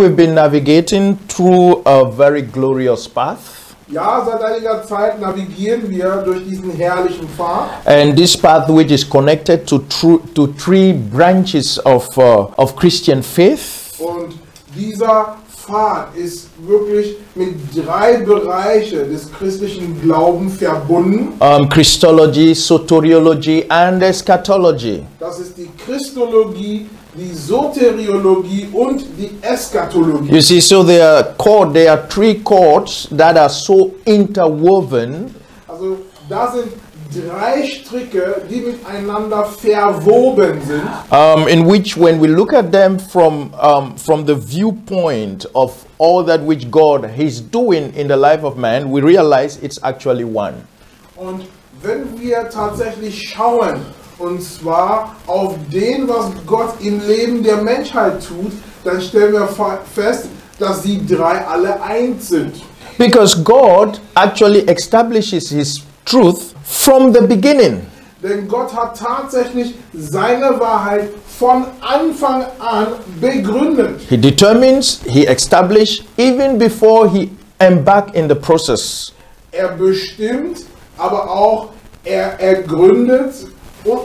We've been navigating through a very glorious path. Ja, seit einiger Zeit navigieren wir durch diesen herrlichen Pfad. And this path, which is connected to, to three branches of, uh, of Christian faith Und dieser Pfad ist wirklich mit drei Bereiche des christlichen Glaubens verbunden. um, Christology, soteriology, and eschatology. Das ist die Christologie, die Soteriologie und die Eschatologie. You see, so there are chord, there are three chords that are so interwoven Also da sind drei Stricke, die miteinander verwoben sind. um, in which when we look at them from um, from the viewpoint of all that which god is doing in the life of man we realize it's actually one Und wenn wir tatsächlich schauen, und zwar auf den, was Gott im Leben der Menschheit tut, dann stellen wir fest, dass die drei alle eins sind. because god actually establishes his truth from the beginning Denn Gott hat tatsächlich seine Wahrheit von Anfang an begründet. he determines he established even before he embarked in the process Er bestimmt, aber auch er ergründet,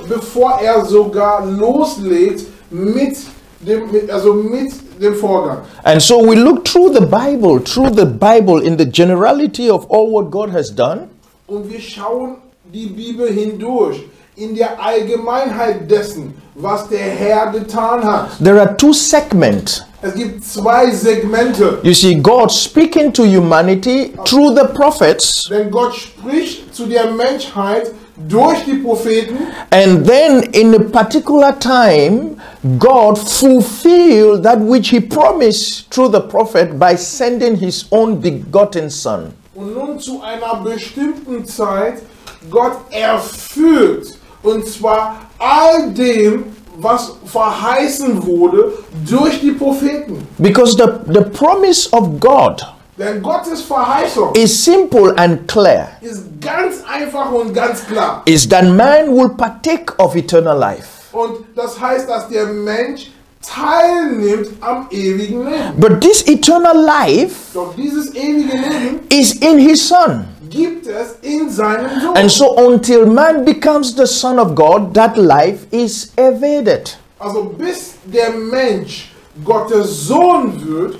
bevor er sogar loslegt mit dem, also mit dem Vorgang. and so we look through the bible through the bible in the generality of all what god has done Und wir schauen die Bibel hindurch in der Allgemeinheit dessen, was der Herr getan hat. there are two segments Es gibt zwei Segmente. You see, God speaking to humanity through the prophets, Denn Gott spricht zu der Menschheit durch die Propheten and then in a particular time, God fulfilled that which He promised through the prophet by sending His own begotten Son. und nun zu einer bestimmten Zeit Gott erfüllt. Und zwar all dem, was verheißen wurde durch die Propheten. Because the, the promise of God Denn Gottes Verheißung is simple and clear ist ganz einfach und ganz klar. is that man will partake of eternal life. Und das heißt, dass der Mensch teilnimmt am ewigen Leben. But this eternal life Doch dieses ewige Leben is in His Son. gibt es in seinem Sohn. And so until man becomes the Son of God, that life is evaded. Also bis der Mensch Gottes Sohn wird,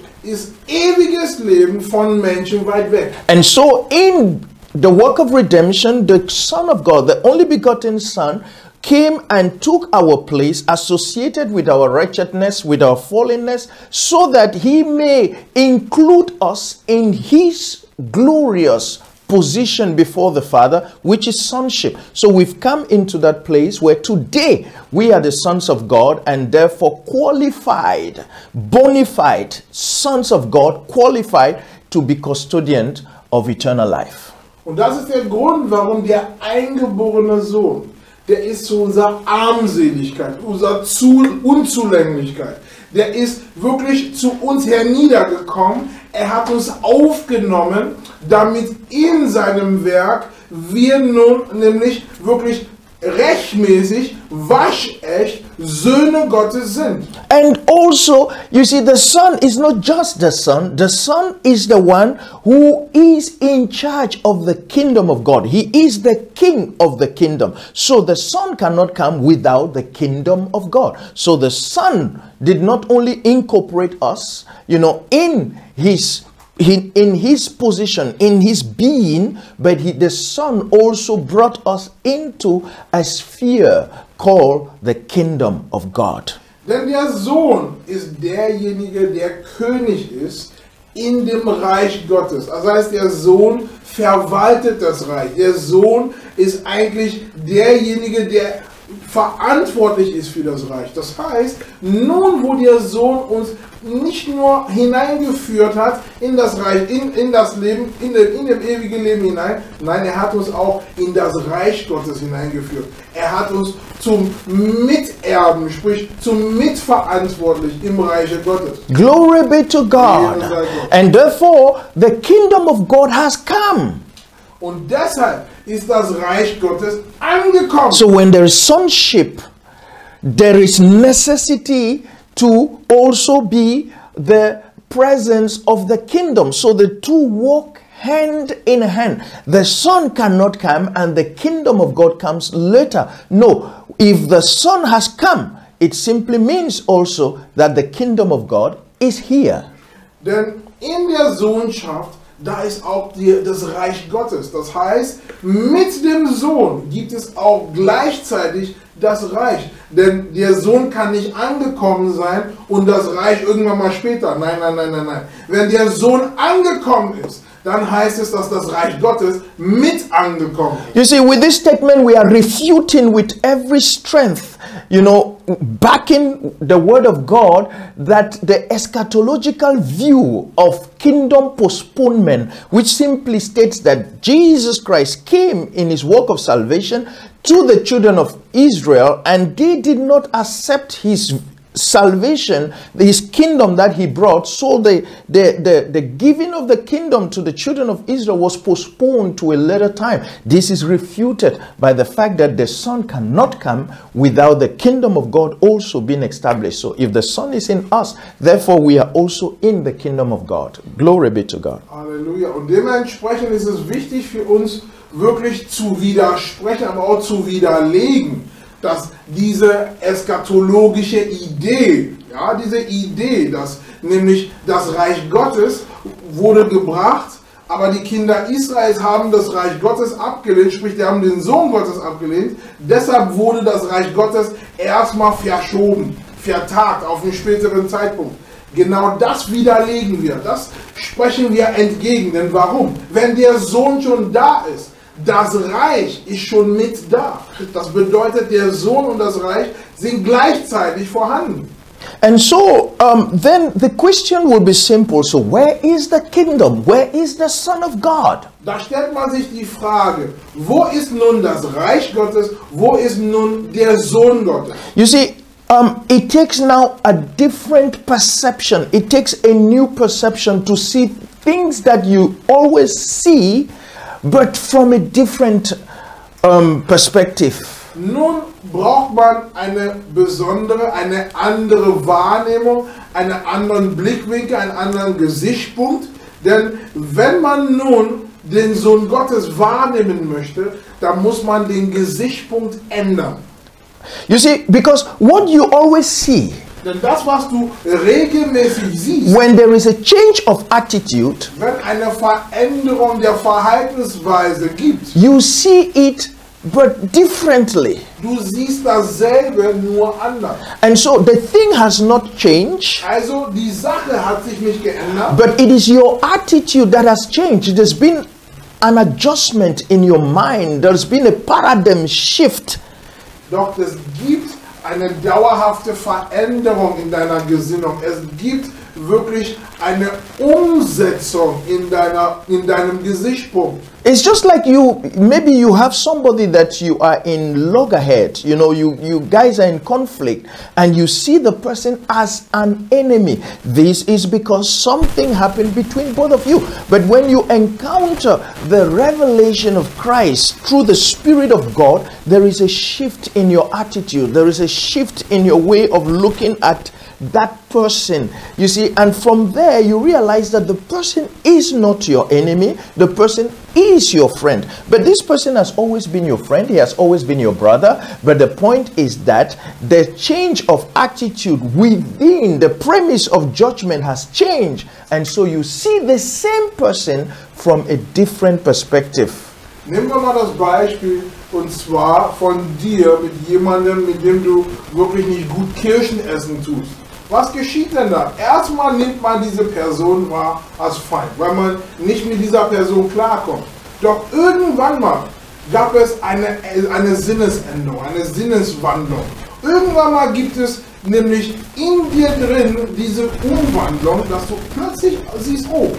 ewiges Leben von Menschen weit weg. And so, in the work of redemption, the Son of God, the only begotten Son, came and took our place, associated with our wretchedness, with our fallenness, so that he may include us in his glorious position before the Father, which is sonship. So we've come into that place where today we are the sons of God and therefore qualified, bona fide sons of God, qualified to be custodian of eternal life. Und das ist der Grund, warum der eingeborene Sohn, der ist zu unserer Armseligkeit, unserer zu Unzulänglichkeit, der ist wirklich zu uns herniedergekommen. Er hat uns aufgenommen, damit in seinem Werk wir nun nämlich wirklich rechtmäßig, waschecht Söhne Gottes sind. And also, you see, the Son is not just the Son, the Son is the one who is in charge of the kingdom of God. He is the King of the kingdom. So the Son cannot come without the kingdom of God. So the Son did not only incorporate us, you know, in His in, in his position, in his being, but he, the Son also brought us into a sphere called the kingdom of God. Denn der Sohn ist derjenige, der König ist in dem Reich Gottes. Das heißt, der Sohn verwaltet das Reich. Der Sohn ist eigentlich derjenige, der verantwortlich ist für das Reich. Das heißt, nun wo der Sohn uns nicht nur hineingeführt hat in das Reich, in, in das Leben, in, dem- in dem ewige Leben hinein, nein, er hat uns auch in das Reich Gottes hineingeführt. Er hat uns zum Miterben, sprich zum Mitverantwortlich im Reiche Gottes. Glory be to God. And therefore, the kingdom of God has come. Und deshalb ist das Reich Gottes angekommen. So when there is sonship, there is necessity to also be the presence of the kingdom. So the two walk hand in hand. The Son cannot come and the kingdom of God comes later. No, if the Son has come, it simply means also that the kingdom of God is here. Denn in der Sohnschaft, da ist auch die, das Reich Gottes. Das heißt, mit dem Sohn gibt es auch gleichzeitig das Reich. Denn der Sohn kann nicht angekommen sein und das Reich irgendwann mal später. Nein, nein, nein, nein, nein. Wenn der Sohn angekommen ist, dann heißt es, dass das Reich Gottes mit angekommen ist. You see, with this statement, we are refuting with every strength, you know, backing the word of God that the eschatological view of kingdom postponement, which simply states that Jesus Christ came in his work of salvation to the children of Israel and they did not accept his salvation, his kingdom that he brought, so the, the, the, the giving of the kingdom to the children of Israel was postponed to a later time. This is refuted by the fact that the Son cannot come without the kingdom of God also being established. So if the Son is in us, therefore we are also in the kingdom of God. Glory be to God. Halleluja. Und dementsprechend ist es wichtig für uns, wirklich zu widersprechen, aber auch zu widerlegen, dass diese eschatologische Idee, ja, diese Idee, dass nämlich das Reich Gottes wurde gebracht, aber die Kinder Israels haben das Reich Gottes abgelehnt, sprich, die haben den Sohn Gottes abgelehnt. Deshalb wurde das Reich Gottes erstmal verschoben, vertagt auf einen späteren Zeitpunkt. Genau das widerlegen wir, das sprechen wir entgegen. Denn warum? Wenn der Sohn schon da ist, das Reich ist schon mit da. Das bedeutet, der Sohn und das Reich sind gleichzeitig vorhanden. And so um, then the question will be simple. So, where is the kingdom? Where is the Son of God? Da stellt man sich die Frage, wo ist nun das Reich Gottes, wo ist nun der Sohn Gottes? You see, um, it takes now a different perception. It takes a new perception to see things that you always see, but from a different um, perspective. Nun braucht man eine besondere, eine andere Wahrnehmung, einen anderen Blickwinkel, einen anderen Gesichtspunkt. Denn wenn man nun den Sohn Gottes wahrnehmen möchte, dann muss man den Gesichtspunkt ändern. You see, because what you always see Denn das, was du regelmäßig siehst, when there is a change of attitude, wenn eine Veränderung der Verhaltensweise gibt, you see it but differently. du siehst dasselbe nur anders. And so the thing has not changed, Also die Sache hat sich nicht geändert, but it is your attitude that has changed. There's been an adjustment in your mind, there's been a paradigm shift. doch es gibt eine dauerhafte Veränderung in deiner Gesinnung. Es gibt wirklich eine Umsetzung in, deiner, in deinem Gesichtspunkt. It's just like you maybe you have somebody that you are in loggerhead, you know, you, you guys are in conflict and you see the person as an enemy. This is because something happened between both of you. But when you encounter the revelation of Christ through the Spirit of God, there is a shift in your attitude, there is a shift in your way of looking at that person. You see, and from there you realize that the person is not your enemy, the person is your friend. But this person has always been your friend, he has always been your brother. But the point is that the change of attitude within the premise of judgment has changed, and so you see the same person from a different perspective. Nehmen wir mal das Beispiel und zwar von dir mit jemandem, mit dem du wirklich nicht gut Kirschen essen tust. Was geschieht denn da? Erstmal nimmt man diese Person wahr als Feind, weil man nicht mit dieser Person klarkommt. Doch irgendwann mal gab es eine, eine Sinnesänderung, eine Sinneswandlung. Irgendwann mal gibt es nämlich in dir drin diese Umwandlung, dass du plötzlich siehst, oh,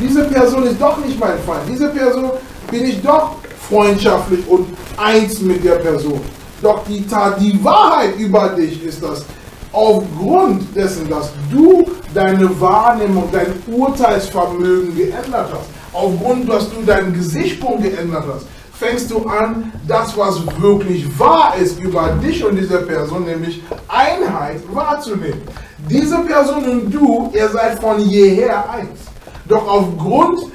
diese Person ist doch nicht mein Feind. Diese Person bin ich doch freundschaftlich und eins mit der Person. Doch die, Ta- die Wahrheit über dich ist das, aufgrund dessen, dass du deine Wahrnehmung, dein Urteilsvermögen geändert hast, aufgrund, dass du deinen Gesichtspunkt geändert hast, fängst du an, das, was wirklich wahr ist über dich und diese Person, nämlich Einheit, wahrzunehmen. Diese Person und du, ihr seid von jeher eins. Doch aufgrund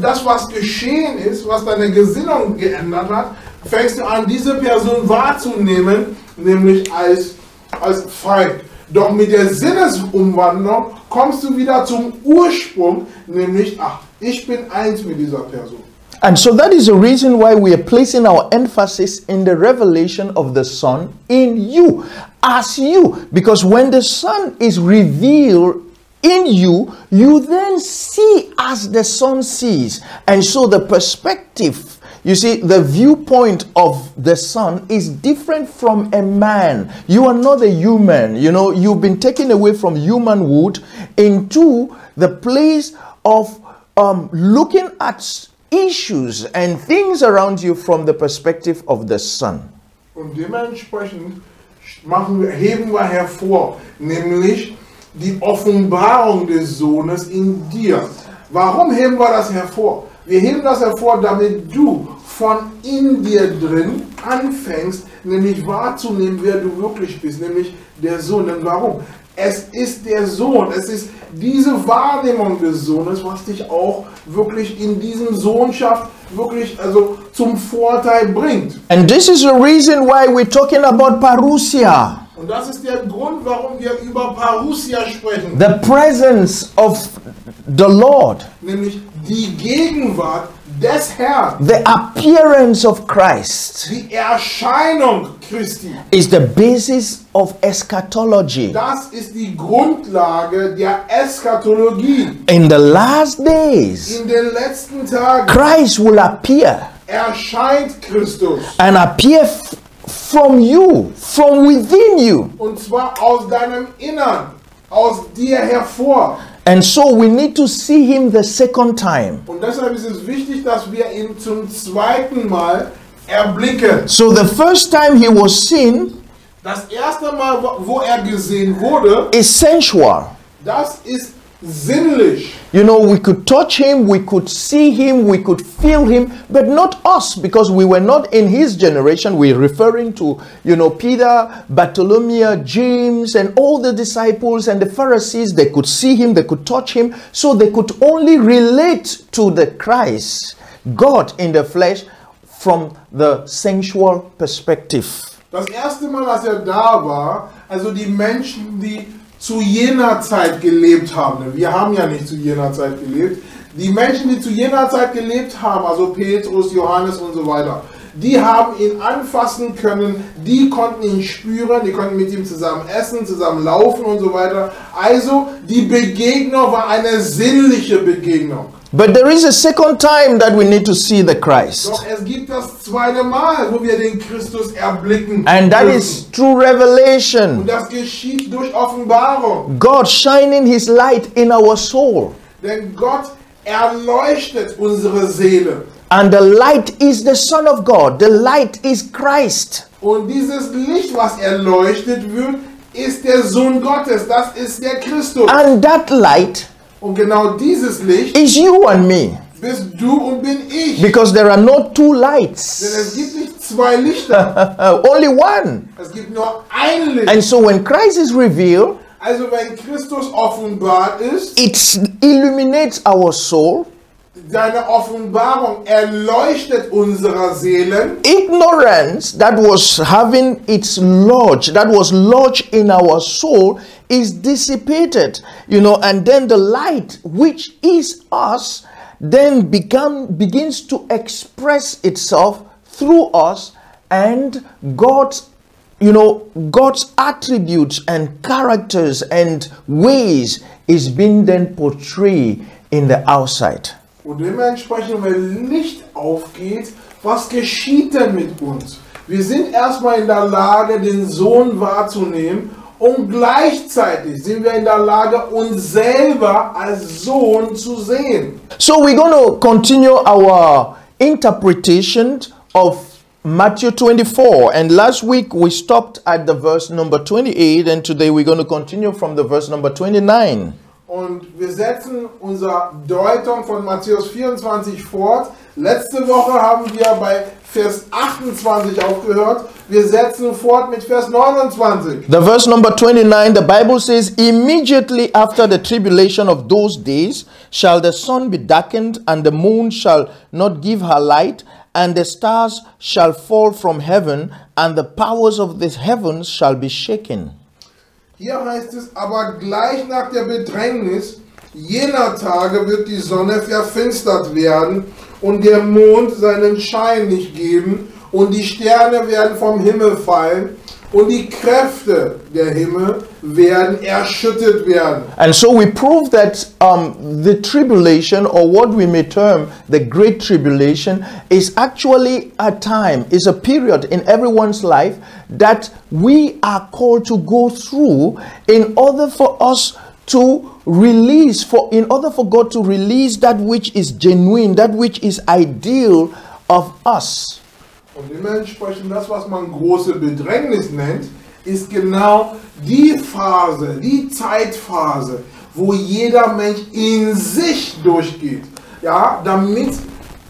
das, was geschehen ist, was deine Gesinnung geändert hat, fängst du an, diese Person wahrzunehmen, nämlich als, als Feind. Doch mit der Sinnesumwandlung kommst du wieder zum Ursprung, nämlich, ach, ich bin eins mit dieser Person. And so that is the reason why we are placing our emphasis in the revelation of the Son in you, as you. Because when the Son is revealed in you, you then see as the Son sees. And so the perspective, you see, the viewpoint of the Son is different from a man. You are not a human. You know, you've been taken away from humanhood into the place of um, looking at issues and things around you from the perspective of the Son. Und dementsprechend machen wir, heben wir hervor, nämlich die Offenbarung des Sohnes in dir. Warum heben wir das hervor? Wir heben das hervor, damit du von in dir drin anfängst, nämlich wahrzunehmen, wer du wirklich bist, nämlich der Sohn. Denn warum? Es ist der Sohn, es ist diese Wahrnehmung des Sohnes, was dich auch wirklich in diesem Sohnschaft wirklich also zum Vorteil bringt. And this is the reason why we're talking about parousia, Und das ist der Grund, warum wir über Parousia sprechen, the presence of the Lord, nämlich die Gegenwart des Herrn, the appearance of Christ die Erscheinung Christi. is the basis of eschatology. Das ist die Grundlage der Eschatologie. In the last days, In den letzten Tagen Christ will appear erscheint Christus. and appear from you, from within you. Und zwar aus deinem Innern, aus dir hervor. And so we need to see him the second time. Und deshalb ist es wichtig, dass wir ihn zum zweiten Mal erblicken. So the first time he was seen Das erste Mal, wo- er gesehen wurde, is sensual. das ist You know, we could touch him, we could see him, we could feel him, but not us because we were not in his generation. We're referring to, you know, Peter, Bartholomew, James, and all the disciples and the Pharisees. They could see him, they could touch him, so they could only relate to the Christ, God in the flesh, from the sensual perspective. Das erste Mal, als er da war, also die Menschen, die zu jener Zeit gelebt haben, wir haben ja nicht zu jener Zeit gelebt, die Menschen, die zu jener Zeit gelebt haben, also Petrus, Johannes und so weiter, die haben ihn anfassen können, die konnten ihn spüren, die konnten mit ihm zusammen essen, zusammen laufen und so weiter. Also die Begegnung war eine sinnliche Begegnung. But there is a second time that we need to see the Christ. Doch es gibt das zweite Mal, wo wir den Christus erblicken. And that is through revelation. Und das geschieht durch Offenbarung. God shining his light in our soul. Denn Gott erleuchtet unsere Seele. And the light is the Son of God. The light is Christ. Und dieses Licht, was erleuchtet wird, ist der Sohn Gottes. Das ist der Christus. And that light Und genau dieses Licht is you and me. bist du und bin ich. Because there are not two Denn es lights, gibt nicht zwei Lichter. only one. Es gibt nur ein Licht. And so when Christ is revealed, Also wenn Christus offenbart ist, it illuminates our soul. Seine Offenbarung erleuchtet unsere Seelen. Ignorance that was having its lodge, that was lodged in our soul, is dissipated. You know, and then the light, which is us, then become begins to express itself through us and God's you know God's attributes and characters and ways is being then portrayed in the outside. Und dementsprechend, wenn Licht aufgeht, was geschieht denn mit uns? Wir sind erstmal in der Lage, den Sohn wahrzunehmen und gleichzeitig sind wir in der Lage, uns selber als Sohn zu sehen. So we're going to continue our interpretation of Matthew 24. And last week we stopped at the verse number 28, and today we're going to continue from the verse number 29. Und wir setzen unsere Deutung von Matthäus 24 fort. Letzte Woche haben wir bei Vers 28 aufgehört. Wir setzen fort mit Vers 29. The verse number 29, the Bible says, Immediately after the tribulation of those days shall the sun be darkened, and the moon shall not give her light, and the stars shall fall from heaven, and the powers of the heavens shall be shaken. Hier heißt es, aber gleich nach der Bedrängnis jener Tage wird die Sonne verfinstert werden und der Mond seinen Schein nicht geben und die Sterne werden vom Himmel fallen und die Kräfte der Himmel werden erschüttert werden. And so we prove that um, the tribulation, or what we may term the great tribulation, is actually a time, is a period in everyone's life that we are called to go through in order for us to release, for in order for God to release that which is genuine, that which is ideal of us. Und dementsprechend das, was man große Bedrängnis nennt, ist genau die Phase, die Zeitphase, wo jeder Mensch in sich durchgeht. Ja, damit,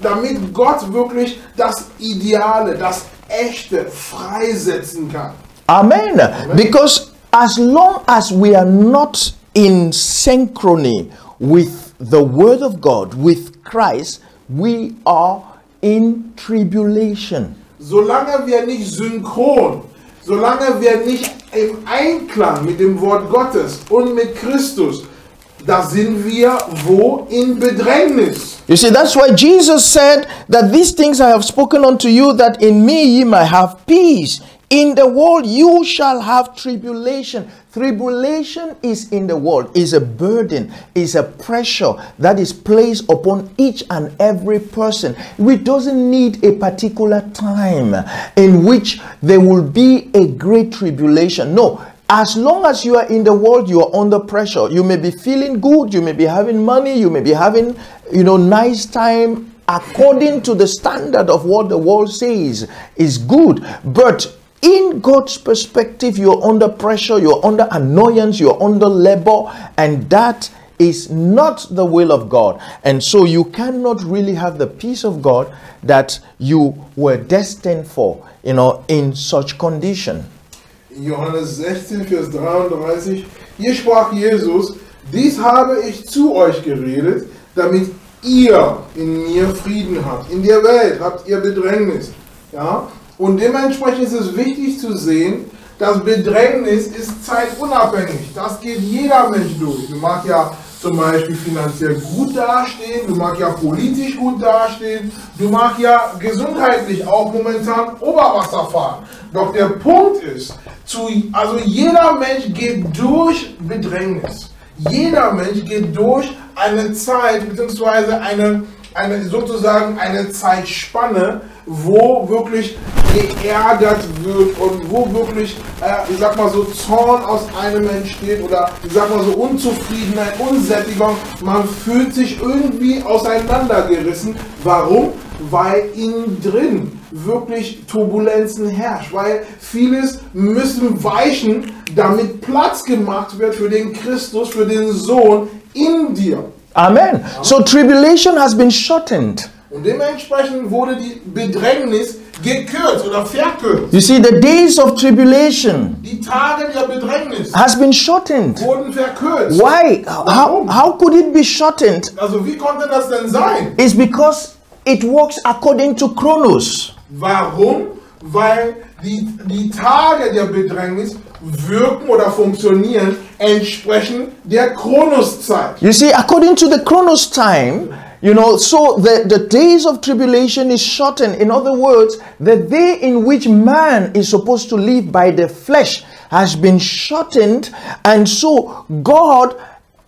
damit Gott wirklich das Ideale, das Echte freisetzen kann. Amen. Because as long as we are not in synchrony with the Word of God, with Christ, we are in tribulation. Solange wir nicht synchron, solange wir nicht im Einklang mit dem Wort Gottes und mit Christus, da sind wir wo in Bedrängnis. You see, that's why Jesus said that these things I have spoken unto you, that in me ye might have peace. In the world you shall have tribulation. Tribulation is in the world, is a burden, is a pressure that is placed upon each and every person. We doesn't need a particular time in which there will be a great tribulation. No, as long as you are in the world, you are under pressure. You may be feeling good, you may be having money, you may be having, you know, nice time according to the standard of what the world says is good. But in God's perspective, you're under pressure, you're under annoyance, you're under labor, and that is not the will of God. And so you cannot really have the peace of God that you were destined for, you know, in such condition. Johannes 16, Vers 33, hier sprach Jesus, dies habe ich zu euch geredet, damit ihr in mir Frieden habt. In der Welt habt ihr Bedrängnis. Ja? Und dementsprechend ist es wichtig zu sehen, dass Bedrängnis ist zeitunabhängig. Das geht jeder Mensch durch. Du magst ja zum Beispiel finanziell gut dastehen, du magst ja politisch gut dastehen, du magst ja gesundheitlich auch momentan Oberwasser fahren. Doch der Punkt ist, zu, also jeder Mensch geht durch Bedrängnis. Jeder Mensch geht durch eine Zeit beziehungsweise eine, eine sozusagen eine Zeitspanne, wo wirklich geärgert wird und wo wirklich, äh, ich sag mal so, Zorn aus einem entsteht oder ich sag mal so Unzufriedenheit, Unsättigung. Man fühlt sich irgendwie auseinandergerissen. Warum? Weil innen drin wirklich Turbulenzen herrscht, weil vieles müssen weichen, damit Platz gemacht wird für den Christus, für den Sohn in dir. Amen. So tribulation has been shortened. Und dementsprechend wurde die Bedrängnis gekürzt oder verkürzt. You see, the days of tribulation Die Tage der Bedrängnis has been shortened. wurden verkürzt. Why? How, how could it be shortened? Also wie konnte das denn sein? It's because it works according to Chronos. Warum? Weil die, die Tage der Bedrängnis wirken oder funktionieren entsprechend der Chronoszeit. You see, according to the Chronos time, you know, so the, the days of tribulation is shortened. In other words, the day in which man is supposed to live by the flesh has been shortened, and so God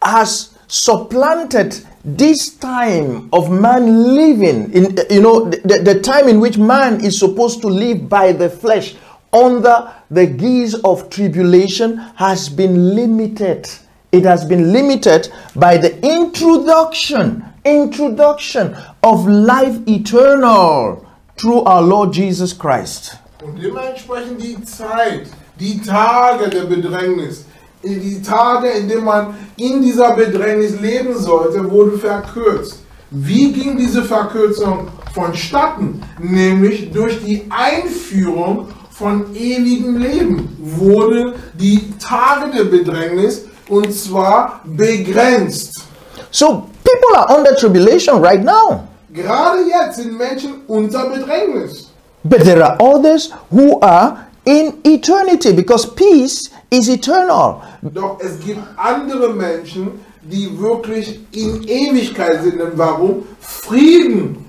has supplanted this time of man living in you know the, the time in which man is supposed to live by the flesh under the guise of tribulation has been limited it has been limited by the introduction introduction of life eternal through our lord jesus christ Und dementsprechend die Zeit, die Tage der Bedrängnis die Tage, in denen man in dieser Bedrängnis leben sollte, wurden verkürzt. Wie ging diese Verkürzung vonstatten? Nämlich durch die Einführung von ewigem Leben wurde die Tage der Bedrängnis und zwar begrenzt. So people are under tribulation right now. Gerade jetzt sind Menschen unter Bedrängnis. But there are others who are in eternity because peace is eternal. Doch es gibt andere Menschen, die wirklich in Ewigkeit sind. Und warum? Frieden.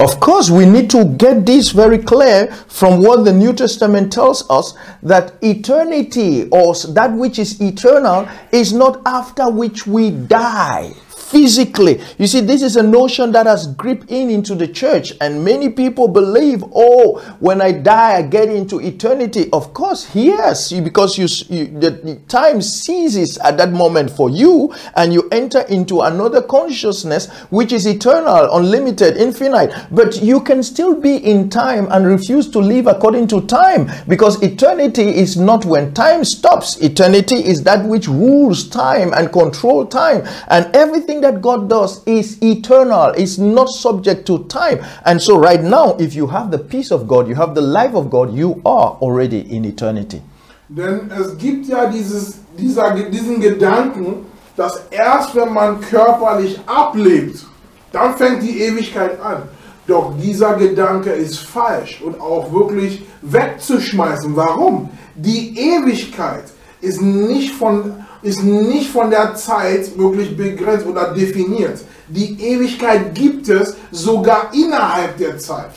Of course, we need to get this very clear from what the New Testament tells us that eternity or that which is eternal is not after which we die physically. You see, this is a notion that has gripped in into the church, and many people believe, oh, when I die, I get into eternity. Of course, yes, because you, you the, time ceases at that moment for you, and you enter into another consciousness which is eternal, unlimited, infinite. But you can still be in time and refuse to live according to time, because eternity is not when time stops. Eternity is that which rules time and control time, and everything that God does is eternal. It's not subject to time. And so, right now, if you have the peace of God, you have the life of God, you are already in eternity. Denn es gibt ja dieses, dieser, diesen Gedanken, dass erst wenn man körperlich ablebt, dann fängt die Ewigkeit an. Doch dieser Gedanke ist falsch und auch wirklich wegzuschmeißen. Warum? Die Ewigkeit ist nicht von, ist nicht von der Zeit wirklich begrenzt oder definiert. Die Ewigkeit gibt es sogar innerhalb der Zeit.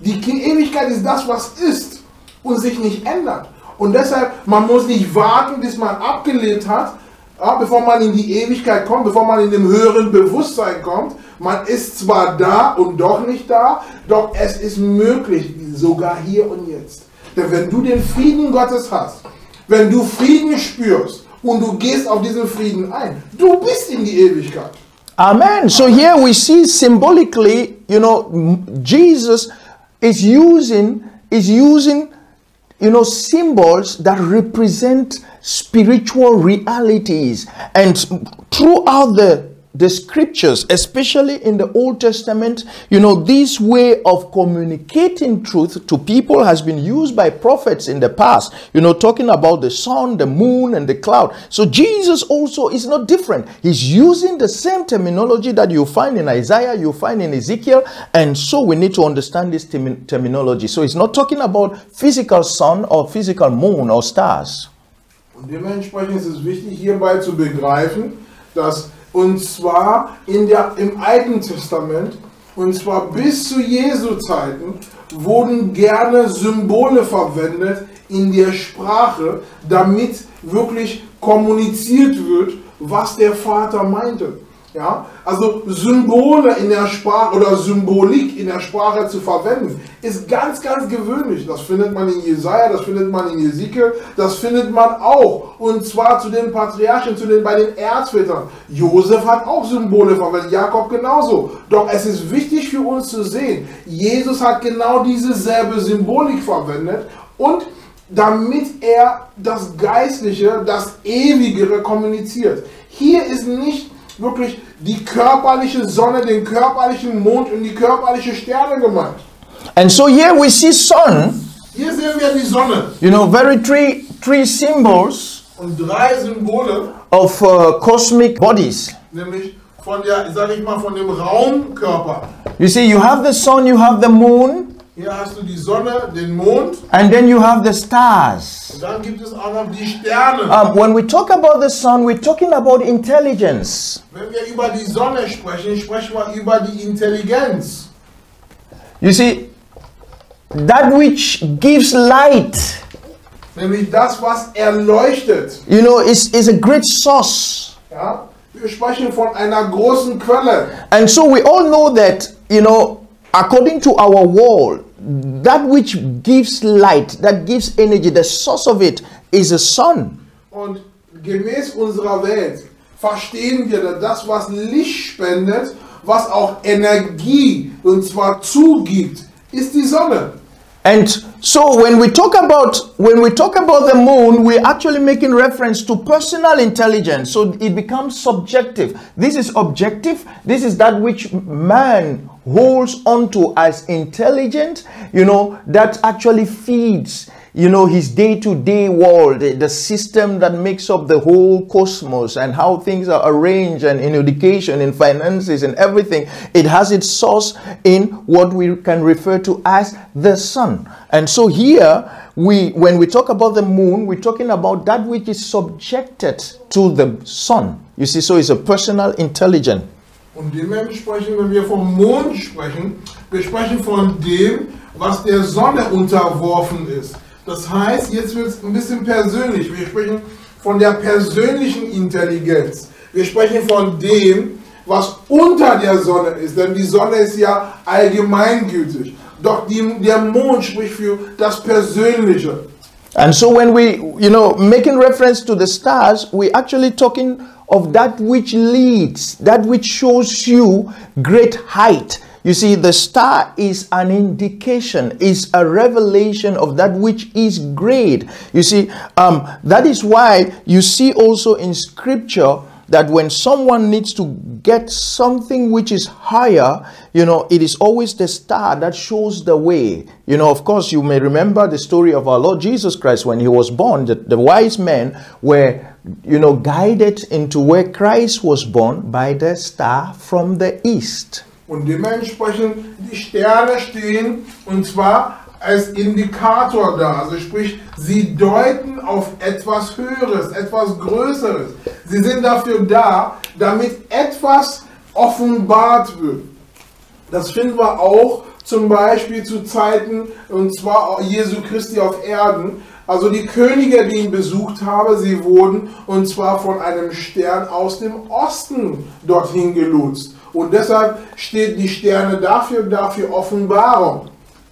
Die Ewigkeit ist das, was ist und sich nicht ändert. Und deshalb, man muss nicht warten, bis man abgelebt hat, bevor man in die Ewigkeit kommt, bevor man in dem höheren Bewusstsein kommt. Man ist zwar da und doch nicht da, doch es ist möglich, sogar hier und jetzt. Denn wenn du den Frieden Gottes hast, wenn du Frieden spürst und du gehst auf diesen Frieden ein, du bist in die Ewigkeit. Amen. So here we see symbolically, you know, Jesus is using is using you know symbols that represent spiritual realities and throughout the the scriptures especially in the old testament you know this way of communicating truth to people has been used by prophets in the past you know talking about the sun the moon and the cloud. So jesus also is not different. He's using the same terminology that you find in isaiah you find in ezekiel and so we need to understand this termi- terminology. So he's not talking about physical sun or physical moon or stars. Dementsprechend ist es wichtig, hierbei zu begreifen, dass und zwar in der, im Alten Testament, und zwar bis zu Jesu Zeiten, wurden gerne Symbole verwendet in der Sprache, damit wirklich kommuniziert wird, was der Vater meinte. Ja, also Symbole in der Sprache oder Symbolik in der Sprache zu verwenden, ist ganz, ganz gewöhnlich. Das findet man in Jesaja, das findet man in Ezekiel, das findet man auch. Und zwar zu den Patriarchen, zu den, bei den Erzvätern. Josef hat auch Symbole verwendet, Jakob genauso. Doch es ist wichtig für uns zu sehen, Jesus hat genau diese selbe Symbolik verwendet und damit er das Geistliche, das Ewigere kommuniziert. Hier ist nicht wirklich die körperliche Sonne, den körperlichen Mond und die körperliche Sterne gemeint. and so here we see sun Hier sehen wir die Sonne you know very three three symbols und drei Symbole, of uh, cosmic bodies nämlich von der, sag ich mal, von dem Raumkörper. you see you have the sun you have the moon Hier hast du die Sonne, den Mond and then you have the stars und dann gibt es auch noch die Sterne. Um, when we talk about the sun, we're talking about intelligence. Wenn wir über die Sonne sprechen, sprechen wir über die Intelligenz. You see, that which gives light, Nämlich das, was erleuchtet. you know, is, is a great source. Ja? Wir sprechen von einer großen Quelle. And so we all know that, you know, according to our world, that which gives light, that gives energy, the source of it is the sun. Und gemäß unserer Welt verstehen wir, dass das, was Licht spendet, was auch Energie und zwar zugibt, ist die Sonne. And so when we talk about when we talk about the moon, we're actually making reference to personal intelligence. So it becomes subjective. This is objective. This is that which man holds onto as intelligent. You know that actually feeds you know his day-to-day world the, the system that makes up the whole cosmos and how things are arranged and in education in finances and everything it has its source in what we can refer to as the sun. And so here we when we talk about the moon we're talking about that which is subjected to the sun. You see so it's a personal intelligence. Und dementsprechend, wenn wir vom Mond sprechen, wir sprechen von dem, was der Sonne unterworfen ist. Das heißt, jetzt wird es ein bisschen persönlich. Wir sprechen von der persönlichen Intelligenz. Wir sprechen von dem, was unter der Sonne ist, denn die Sonne ist ja allgemeingültig. Doch die, der Mond spricht für das Persönliche. And so when we, you know, making reference to the stars, we actually talking of that which leads, that which shows you great height. You see, the star is an indication, is a revelation of that which is great. You see, um, that is why you see also in scripture that when someone needs to get something which is higher, you know, it is always the star that shows the way. You know, of course, you may remember the story of our Lord Jesus Christ when he was born. The, the wise men were, you know, guided into where Christ was born by the star from the east. Und dementsprechend die Sterne stehen und zwar als Indikator da. Also sprich, sie deuten auf etwas Höheres, etwas Größeres. Sie sind dafür da, damit etwas offenbart wird. Das finden wir auch zum Beispiel zu Zeiten, und zwar Jesu Christi auf Erden. Also die Könige, die ihn besucht haben, sie wurden und zwar von einem Stern aus dem Osten dorthin gelotst. Und deshalb steht die Sterne dafür, dafür Offenbarung.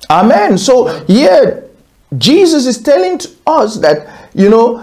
Amen. So here, Jesus is telling us that, you know,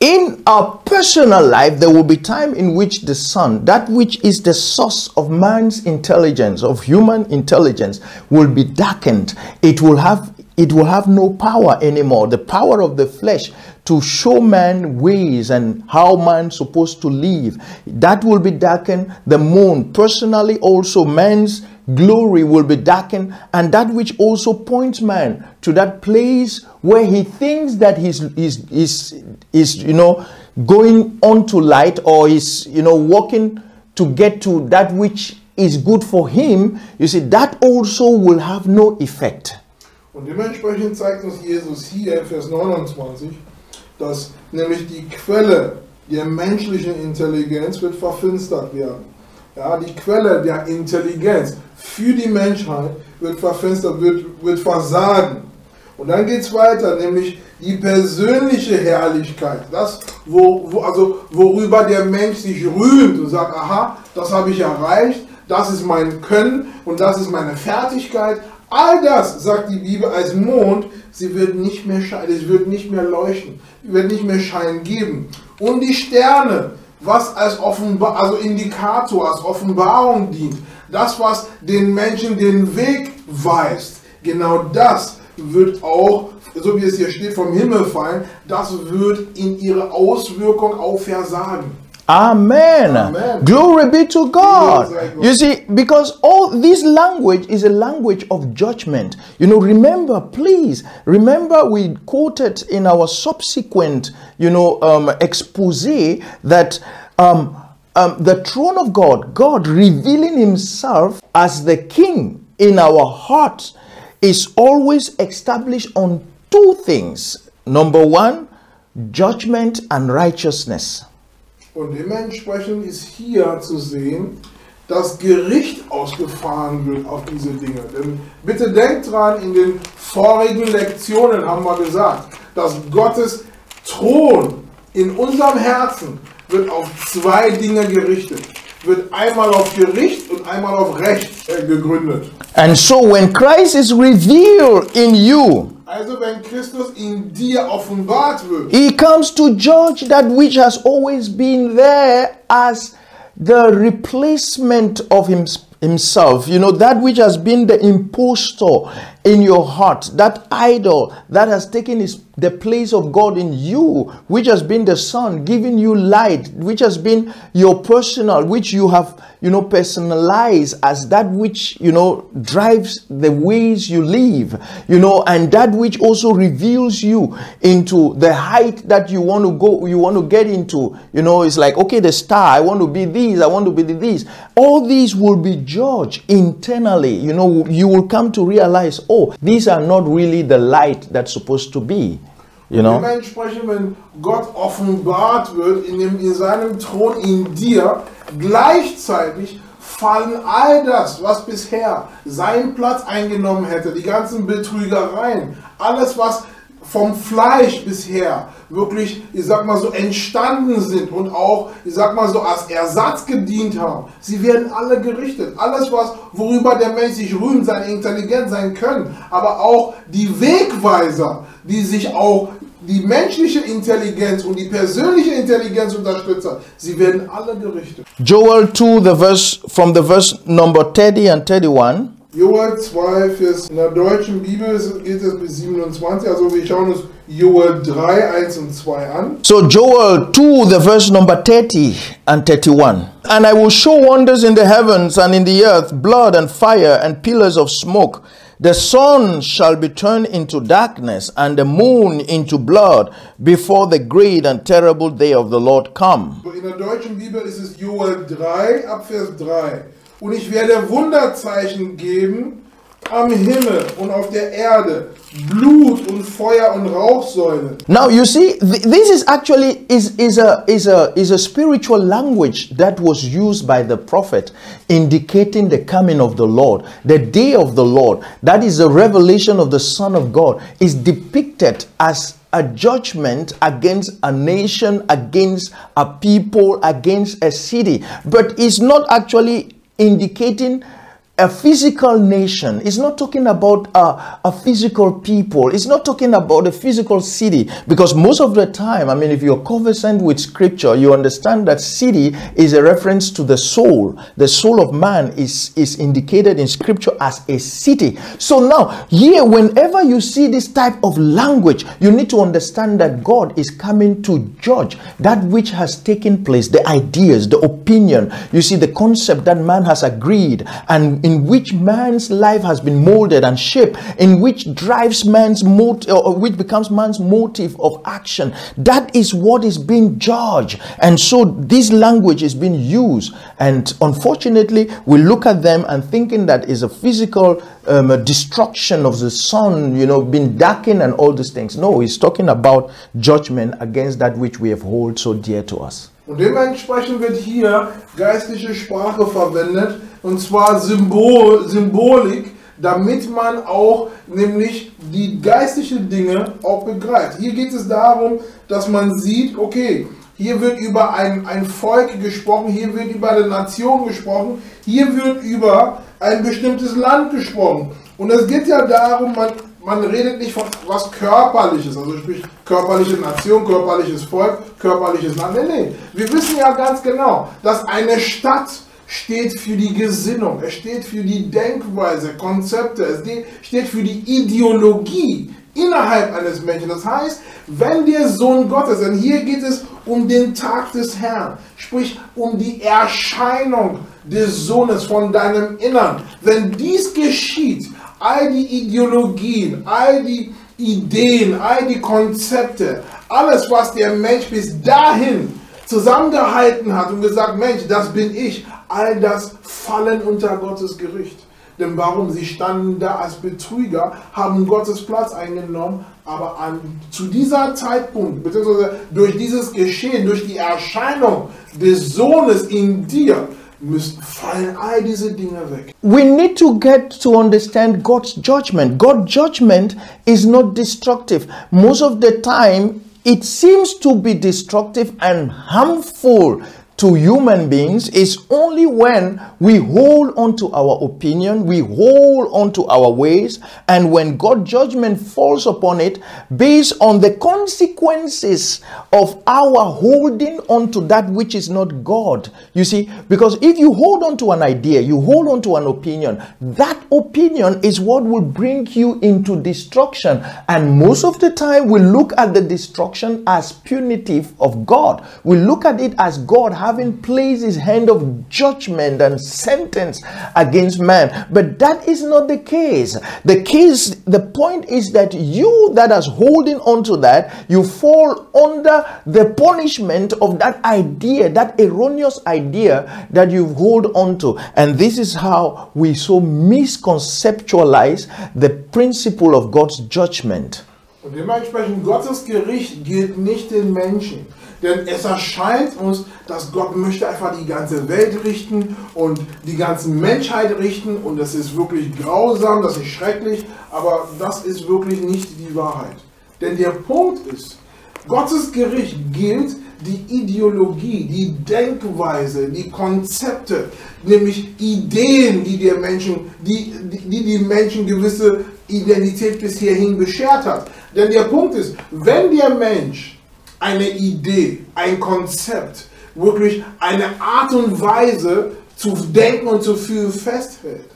in our personal life, there will be time in which the sun, that which is the source of man's intelligence, of human intelligence, will be darkened. It will have it will have no power anymore. The power of the flesh to show man ways and how man's supposed to live. That will be darkened. The moon, personally, also man's glory will be darkened, and that which also points man to that place where he thinks that he's is is is you know going on to light or is you know walking to get to that which is good for him. You see, that also will have no effect. Und dementsprechend zeigt uns Jesus hier in Vers 29, dass nämlich die Quelle der menschlichen Intelligenz wird verfinstert werden. Ja, die Quelle der Intelligenz für die Menschheit wird verfinstert, wird, wird versagen. Und dann geht es weiter, nämlich die persönliche Herrlichkeit, das, wo, wo, also worüber der Mensch sich rühmt und sagt, aha, das habe ich erreicht, das ist mein Können und das ist meine Fertigkeit, All das, sagt die Bibel, als Mond, sie wird nicht mehr scheinen, es wird nicht mehr leuchten, wird nicht mehr Schein geben. Und die Sterne, was als Offenbar also Indikator, als Offenbarung dient, das, was den Menschen den Weg weist, genau das wird auch, so wie es hier steht, vom Himmel fallen, das wird in ihre Auswirkung auch versagen. Amen. Amen. Glory be to God. Yes, I go. You see, because all this language is a language of judgment. You know, remember, please, remember we quoted in our subsequent, you know, um, expose that um, um, the throne of God, God revealing Himself as the King in our hearts, is always established on two things. Number one, judgment and righteousness. Und dementsprechend ist hier zu sehen, dass Gericht ausgefahren wird auf diese Dinge. Denn bitte denkt dran, in den vorigen Lektionen haben wir gesagt, dass Gottes Thron in unserem Herzen wird auf zwei Dinge gerichtet. Wird einmal auf Gericht und einmal auf Recht äh, gegründet. And so when Christ is revealed in you, Also wenn Christus in dir offenbart wird, he comes to judge that which has always been there as the replacement of himself. You know, that which has been the impostor in your heart, that idol that has taken his, the place of God in you, which has been the sun, giving you light, which has been your personal, which you have, you know, personalized as that which, you know, drives the ways you live, you know, and that which also reveals you into the height that you want to go, you want to get into. You know, it's like, okay, the star, I want to be this, I want to be this. All these will be judged internally. You know, you will come to realize, oh, these are not really the light that's supposed to be. You know? Dementsprechend, wenn Gott offenbart wird in, dem, in seinem Thron in dir, gleichzeitig fallen all das, was bisher seinen Platz eingenommen hätte, die ganzen Betrügereien, alles, was vom Fleisch bisher wirklich, ich sag mal so, entstanden sind und auch, ich sag mal so, als Ersatz gedient haben, sie werden alle gerichtet. Alles, was, worüber der Mensch sich rühmt, seine Intelligenz sein können, aber auch die Wegweiser, die sich auch die menschliche Intelligenz und die persönliche Intelligenz unterstützt hat, sie werden alle gerichtet. Joel 2, the verse from the verse number 30 and 31. Joel 2, Vers, in der deutschen Bibel geht es bis 27, also wir schauen uns Joel 3, 1 und 2 an. So Joel 2, the verse number 30 and 31. And I will show wonders in the heavens and in the earth, blood and fire and pillars of smoke. The sun shall be turned into darkness and the moon into blood before the great and terrible day of the Lord come. So, In der deutschen Bibel ist es Joel 3, ab Vers 3. Und ich werde Wunderzeichen geben am Himmel und auf der Erde, Blut und Feuer und Rauchsäule. Now you see, th- this is actually is, is a is a is a spiritual language that was used by the prophet, indicating the coming of the Lord, the day of the Lord. That is the revelation of the Son of God. Is depicted as a judgment against a nation, against a people, against a city, but it's not actually indicating a physical nation. It's not talking about a, a physical people. It's not talking about a physical city. Because most of the time, I mean, if you're conversant with scripture, you understand that city is a reference to the soul. The soul of man is, is indicated in scripture as a city. So now, here, whenever you see this type of language, you need to understand that God is coming to judge that which has taken place, the ideas, the opinion. You see, the concept that man has agreed and in which man's life has been molded and shaped, in which drives man's motive, or which becomes man's motive of action. That is what is being judged. And so this language is being used. And unfortunately, we look at them and thinking that is a physical um, a destruction of the sun, you know, being darkened and all these things. No, he's talking about judgment against that which we have hold so dear to us. Und dementsprechend wird hier geistliche Sprache verwendet, und zwar Symbol, Symbolik, damit man auch nämlich die geistlichen Dinge auch begreift. Hier geht es darum, dass man sieht, okay, hier wird über ein, ein Volk gesprochen, hier wird über eine Nation gesprochen, hier wird über ein bestimmtes Land gesprochen. Und es geht ja darum, man, man redet nicht von was Körperliches, also sprich körperliche Nation, körperliches Volk, körperliches Land. Nee, nee. Wir wissen ja ganz genau, dass eine Stadt steht für die Gesinnung, es steht für die Denkweise, Konzepte, es steht für die Ideologie innerhalb eines Menschen. Das heißt, wenn der Sohn Gottes, denn hier geht es um den Tag des Herrn, sprich um die Erscheinung des Sohnes von deinem Innern. Wenn dies geschieht, all die Ideologien, all die Ideen, all die Konzepte, alles, was der Mensch bis dahin zusammengehalten hat und gesagt, Mensch, das bin ich, all das fallen unter Gottes Gericht. Denn warum? Sie standen da als Betrüger, haben Gottes Platz eingenommen, aber an, zu dieser Zeitpunkt, beziehungsweise durch dieses Geschehen, durch die Erscheinung des Sohnes in dir, fallen all diese Dinge weg. We need to get to understand God's judgment. God's judgment is not destructive. Most of the time, it seems to be destructive and harmful to human beings is only when we hold on to our opinion, we hold on to our ways, and when God's judgment falls upon it based on the consequences of our holding on to that which is not God. You see, because if you hold on to an idea, you hold on to an opinion, that opinion is what will bring you into destruction. And most of the time, we look at the destruction as punitive of God. We look at it as God having placed his hand of judgment and sentence against man. But that is not the case. The case, the point is that you that is holding on to that, you fall under the punishment of that idea, that erroneous idea that you hold on to. And this is how we so misconceptualize the principle of God's judgment. Und dementsprechend Gottes Gericht gilt nicht den Menschen. Denn es erscheint uns, dass Gott möchte einfach die ganze Welt richten und die ganze Menschheit richten. Und das ist wirklich grausam, das ist schrecklich, aber das ist wirklich nicht die Wahrheit. Denn der Punkt ist, Gottes Gericht gilt die Ideologie, die Denkweise, die Konzepte, nämlich Ideen, die der Menschen, die, die die Menschen gewisse Identität bis hierhin beschert hat. Denn der Punkt ist, wenn der Mensch eine Idee, ein Konzept, wirklich eine Art und Weise zu denken und zu fühlen festhält.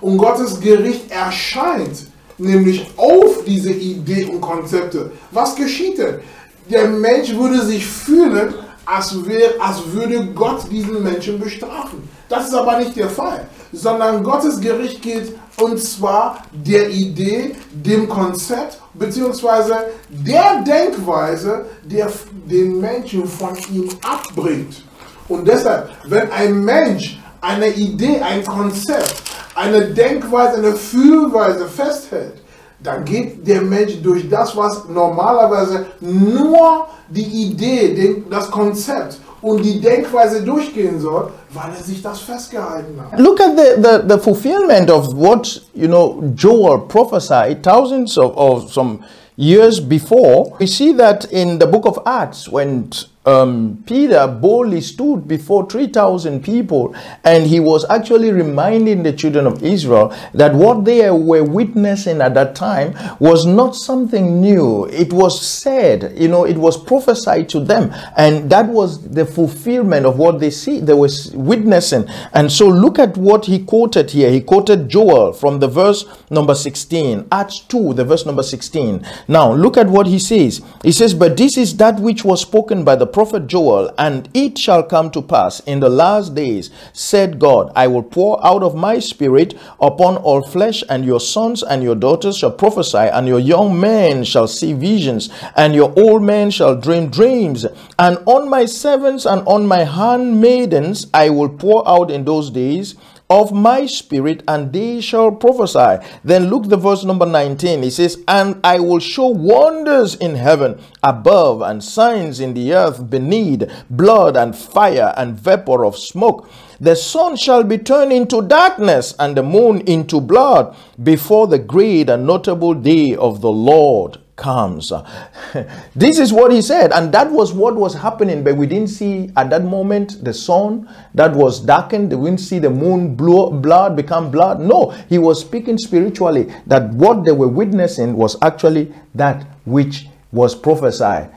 Und Gottes Gericht erscheint nämlich auf diese Idee und Konzepte. Was geschieht denn? Der Mensch würde sich fühlen, als, wär, als würde Gott diesen Menschen bestrafen. Das ist aber nicht der Fall, sondern Gottes Gericht geht und zwar der Idee, dem Konzept beziehungsweise der Denkweise, der den Menschen von ihm abbringt. Und deshalb, wenn ein Mensch eine Idee, ein Konzept, eine Denkweise, eine Fühlweise festhält, dann geht der Mensch durch das, was normalerweise nur die Idee, das Konzept und die Denkweise durchgehen soll, weil er sich das festgehalten hat. Look at the, the, the fulfillment of what, you know, Joel prophesied thousands of, of some years before. We see that in the book of Acts when um, Peter boldly stood before 3,000 people and he was actually reminding the children of Israel that what they were witnessing at that time was not something new. It was said, you know, it was prophesied to them, and that was the fulfillment of what they see, they were witnessing. And so look at what he quoted here. He quoted Joel from the verse number 16, Acts 2, the verse number 16. Now look at what he says. He says, But this is that which was spoken by the prophet Joel, and it shall come to pass in the last days, said God, I will pour out of my spirit upon all flesh, and your sons and your daughters shall prophesy, and your young men shall see visions, and your old men shall dream dreams. And on my servants and on my handmaidens I will pour out in those days of my spirit and they shall prophesy. Then look the verse number 19. He says, And I will show wonders in heaven above and signs in the earth beneath, blood and fire and vapor of smoke. The sun shall be turned into darkness and the moon into blood before the great and notable day of the Lord comes. Uh, this is what he said, and that was what was happening, but we didn't see at that moment the sun that was darkened, we didn't see the moon blow, blood become blood. No, he was speaking spiritually that what they were witnessing was actually that which was prophesied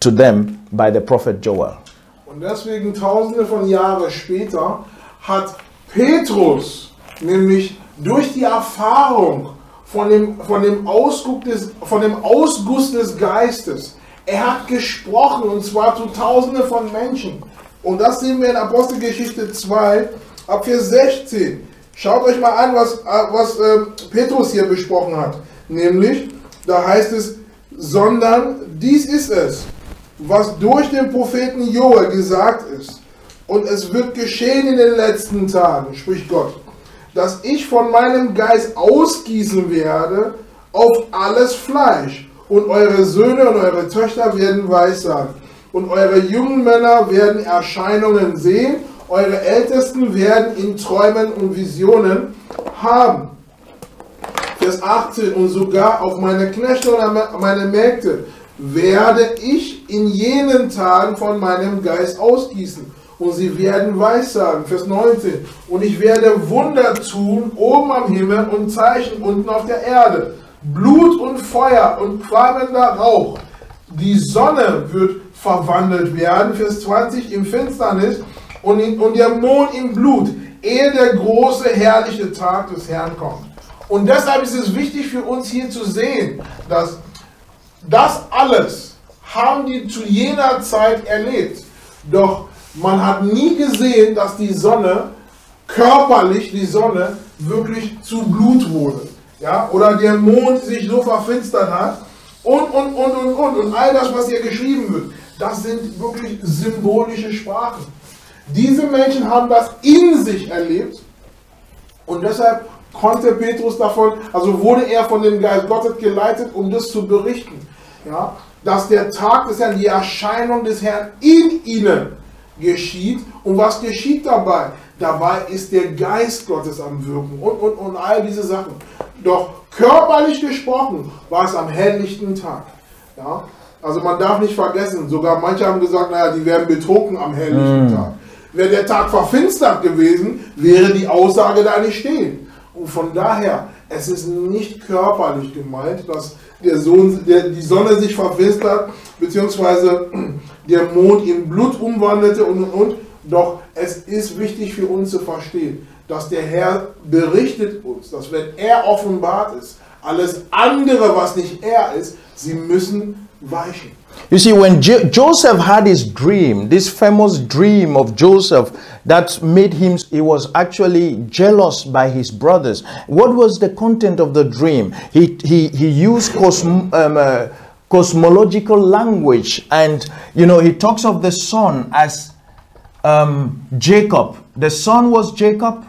to them by the prophet Joel. Und deswegen tausende von Jahren später hat Petrus nämlich durch die Erfahrung von dem, von dem, Ausguck des, von dem Ausguss des Geistes. Er hat gesprochen und zwar zu Tausende von Menschen. Und das sehen wir in Apostelgeschichte 2, ab Vers 16. Schaut euch mal an, was, was äh, Petrus hier besprochen hat. Nämlich, da heißt es, sondern dies ist es, was durch den Propheten Joel gesagt ist. Und es wird geschehen in den letzten Tagen, spricht Gott dass ich von meinem Geist ausgießen werde auf alles Fleisch. Und eure Söhne und eure Töchter werden weissagen. Und eure jungen Männer werden Erscheinungen sehen. Eure Ältesten werden in Träumen und Visionen haben. Vers 18. Und sogar auf meine Knechte und meine Mägde werde ich in jenen Tagen von meinem Geist ausgießen und sie werden Weissagen. Vers 19. Und ich werde Wunder tun oben am Himmel und Zeichen unten auf der Erde. Blut und Feuer und qualmender Rauch. Die Sonne wird verwandelt werden. Vers 20 im Finsternis und, in, und der Mond im Blut, ehe der große herrliche Tag des Herrn kommt. Und deshalb ist es wichtig für uns hier zu sehen, dass das alles haben die zu jener Zeit erlebt. Doch man hat nie gesehen, dass die Sonne körperlich, die Sonne wirklich zu Blut wurde. Ja? Oder der Mond sich so verfinstert hat. Und, und, und, und, und. Und all das, was hier geschrieben wird, das sind wirklich symbolische Sprachen. Diese Menschen haben das in sich erlebt. Und deshalb konnte Petrus davon, also wurde er von dem Geist Gottes geleitet, um das zu berichten. Ja? Dass der Tag des Herrn, die Erscheinung des Herrn in ihnen geschieht. Und was geschieht dabei? Dabei ist der Geist Gottes am Wirken und, und, und all diese Sachen. Doch körperlich gesprochen war es am helllichten Tag. Ja? Also man darf nicht vergessen, sogar manche haben gesagt, naja, die werden betrogen am helllichten mm. Tag. Wäre der Tag verfinstert gewesen, wäre die Aussage da nicht stehen. Und von daher, es ist nicht körperlich gemeint, dass der Sohn, der, die Sonne sich verfinstert, beziehungsweise der Mond in Blut umwandelte und und und. Doch es ist wichtig für uns zu verstehen, dass der Herr berichtet uns, dass wenn er offenbart ist, alles andere, was nicht er ist, sie müssen weichen. You see, when Jo- Joseph had his dream, this famous dream of Joseph that made him, he was actually jealous by his brothers. What was the content of the dream? He, he, he used cosm, um, uh, cosmological language and, you know, he talks of the sun as um, Jacob. The son was Jacob.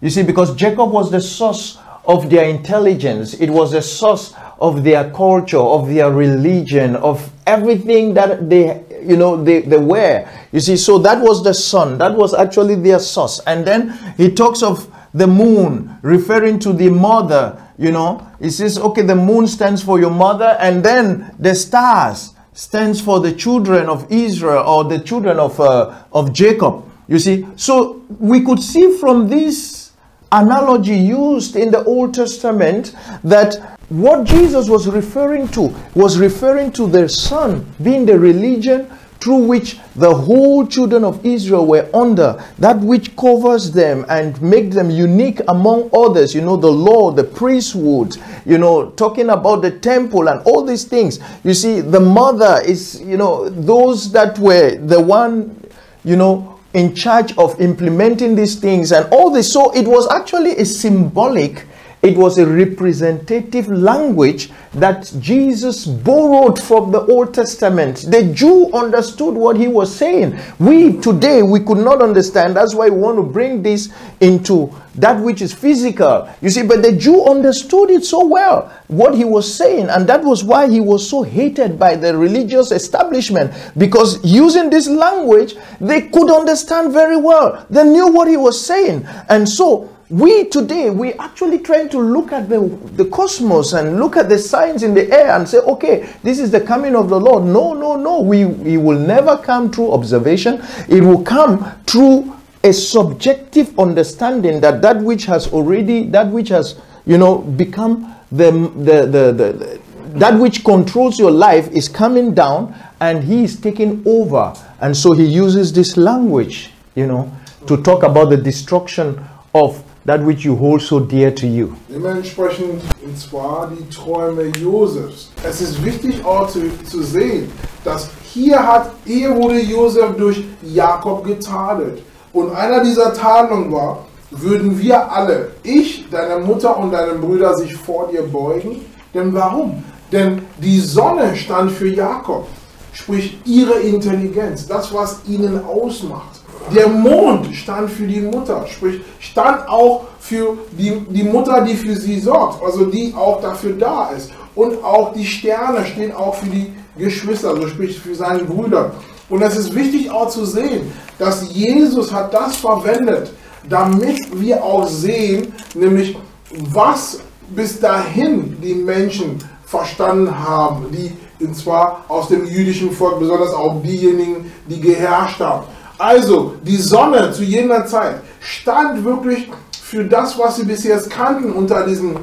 You see, because Jacob was the source of their intelligence, it was the source of their culture, of their religion, of everything that they, you know, they, they were. You see, so that was the sun. That was actually their source. And then he talks of the moon, referring to the mother, you know. He says, okay, the moon stands for your mother, and then the stars stands for the children of Israel or the children of, uh, of Jacob. You see, so we could see from this analogy used in the Old Testament that what Jesus was referring to was referring to the sun being the religion through which the whole children of Israel were under, that which covers them and make them unique among others. You know, the law, the priesthood, you know, talking about the temple and all these things. You see, the mother is, you know, those that were the one, you know, in charge of implementing these things and all this. So it was actually a symbolic it was a representative language that Jesus borrowed from the Old Testament. The Jew understood what he was saying. We today we could not understand. That's why we want to bring this into that which is physical. You see, but the Jew understood it so well what he was saying, and that was why he was so hated by the religious establishment because using this language they could understand very well. They knew what he was saying, and so we today we actually trying to look at the, the cosmos and look at the signs in the air and say okay this is the coming of the lord. No no no. We it will never come through observation. It will come through a subjective understanding that that which has already that which has you know become the the the, the that which controls your life is coming down and he is taking over. And so he uses this language you know to talk about the destruction of that which you hold so dear to you. Dementsprechend, und zwar die Träume Josefs. Es ist wichtig auch zu, zu sehen, dass hier hat, hier wurde Josef durch Jakob getadelt. Und einer dieser Tadelungen war, würden wir alle, ich, deine Mutter und deine Brüder, sich vor dir beugen? Denn warum? Denn die Sonne stand für Jakob, sprich ihre Intelligenz, das, was ihnen ausmacht. Der Mond stand für die Mutter, sprich stand auch für die, die Mutter, die für sie sorgt, also die auch dafür da ist. Und auch die Sterne stehen auch für die Geschwister, also sprich für seine Brüder. Und es ist wichtig auch zu sehen, dass Jesus hat das verwendet, damit wir auch sehen, nämlich was bis dahin die Menschen verstanden haben, die und zwar aus dem jüdischen Volk, besonders auch diejenigen, die geherrscht haben. Also, die Sonne zu jener Zeit stand wirklich für das, was sie bisher kannten unter diesem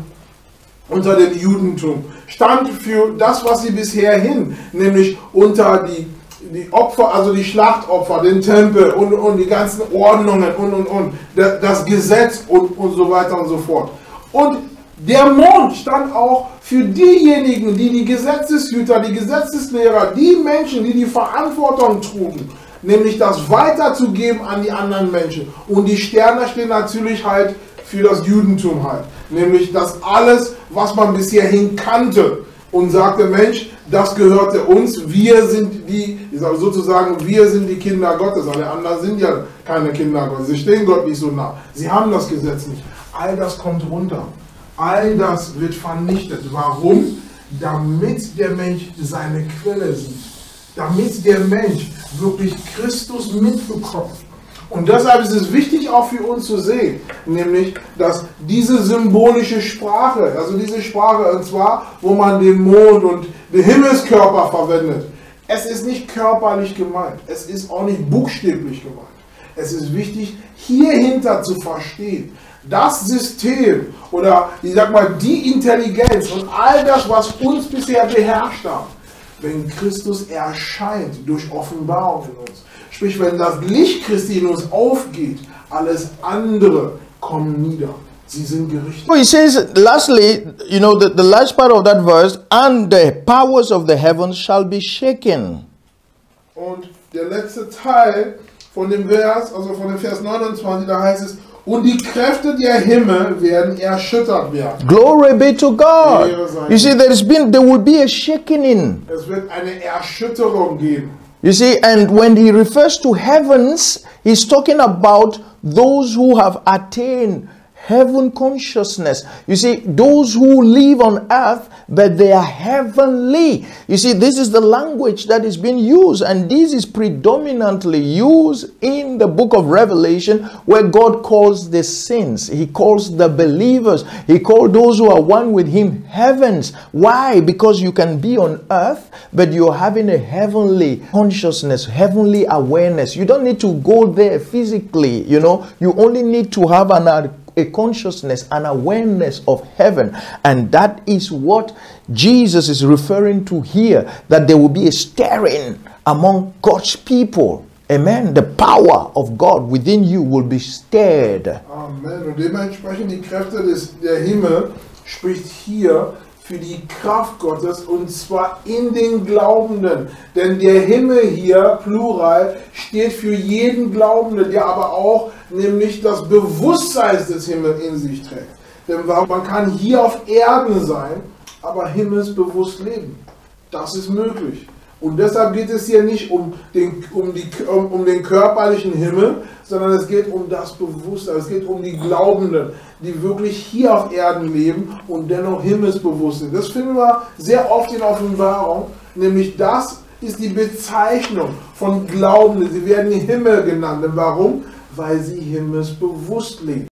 unter dem Judentum, stand für das, was sie bisher hin, nämlich unter die, die Opfer, also die Schlachtopfer, den Tempel und, und die ganzen Ordnungen und, und, und, das Gesetz und, und so weiter und so fort. Und der Mond stand auch für diejenigen, die die Gesetzeshüter, die Gesetzeslehrer, die Menschen, die die Verantwortung trugen, nämlich das weiterzugeben an die anderen Menschen. Und die Sterne stehen natürlich halt für das Judentum halt, nämlich das alles, was man bisher hin kannte und sagte, Mensch, das gehörte uns, wir sind die, ich sage sozusagen, wir sind die Kinder Gottes, alle anderen sind ja keine Kinder Gottes, sie stehen Gott nicht so nah, sie haben das Gesetz nicht. All das kommt runter, all das wird vernichtet. Warum? Damit der Mensch seine Quelle sieht, damit der Mensch wirklich Christus mitbekommt. Und deshalb ist es wichtig auch für uns zu sehen, nämlich, dass diese symbolische Sprache, also diese Sprache, und zwar, wo man den Mond und den Himmelskörper verwendet, es ist nicht körperlich gemeint, es ist auch nicht buchstäblich gemeint. Es ist wichtig, hierhinter zu verstehen, das System oder ich sag mal die Intelligenz und all das, was uns bisher beherrscht hat, wenn Christus erscheint durch Offenbarung in uns. Sprich, wenn das Licht Christi in uns aufgeht, alles andere kommt nieder. Sie sind gerichtet. So he says, lastly, you know, the, the last part of that verse, and the powers of the heavens shall be shaken. Und der letzte Teil von dem Vers, also von dem Vers 29, da heißt es, und die Kräfte der Himmel werden erschüttert werden. Glory be to God. You see, there has been, there will be a shaking. in. Es wird eine Erschütterung geben. You see, and when he refers to heavens, he's talking about those who have attained heaven consciousness. You see, those who live on earth, but they are heavenly. You see, this is the language that is being used, and this is predominantly used in the book of Revelation, where God calls the saints, He calls the believers, He called those who are one with Him heavens. Why? Because you can be on earth, but you're having a heavenly consciousness, heavenly awareness. You don't need to go there physically, you know, you only need to have an a consciousness, an awareness of heaven. And that is what Jesus is referring to here that there will be a stirring among God's people. Amen. The power of God within you will be stirred. Amen. Und dementsprechend die Kräfte des, der Himmel spricht hier für die Kraft Gottes und zwar in den Glaubenden. Denn der Himmel hier, Plural, steht für jeden Glaubenden, der aber auch nämlich das Bewusstsein des Himmels in sich trägt. Denn man kann hier auf Erden sein, aber himmelsbewusst leben. Das ist möglich. Und deshalb geht es hier nicht um den, um, die, um, um den körperlichen Himmel, sondern es geht um das Bewusstsein. Es geht um die Glaubenden, die wirklich hier auf Erden leben und dennoch himmelsbewusst sind. Das finden wir sehr oft in Offenbarung, nämlich das ist die Bezeichnung von Glaubenden. Sie werden Himmel genannt. Warum? Weil sie himmelsbewusst leben.